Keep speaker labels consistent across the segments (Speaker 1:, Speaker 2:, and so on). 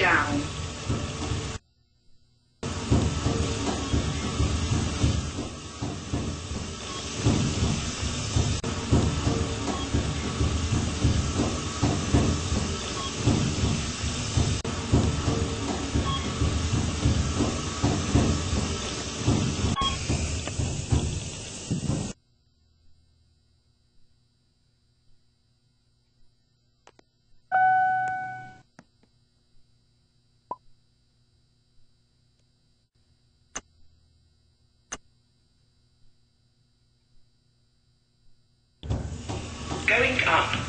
Speaker 1: down. up.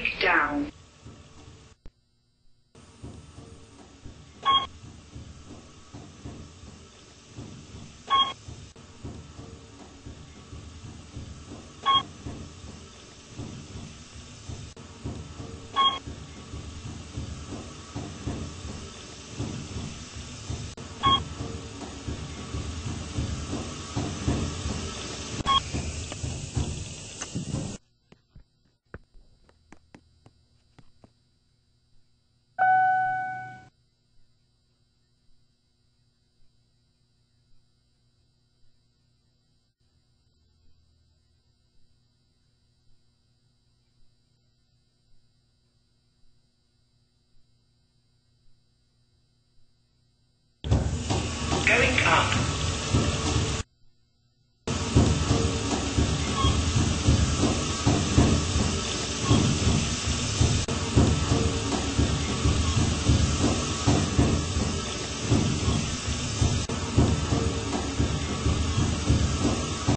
Speaker 1: Going down